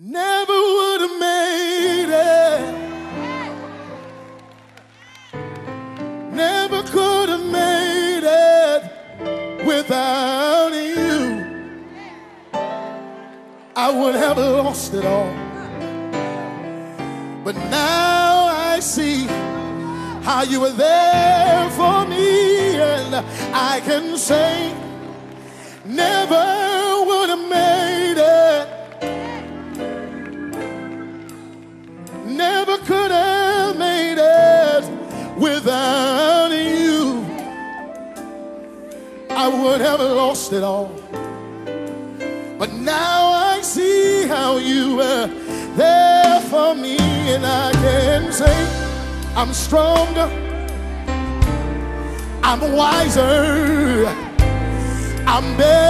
Never would have made it. Never could have made it without you. I would have lost it all. But now I see how you were there for me, and I can say, never I would have lost it all. But now I see how you were there for me, and I can say I'm stronger, I'm wiser, I'm better,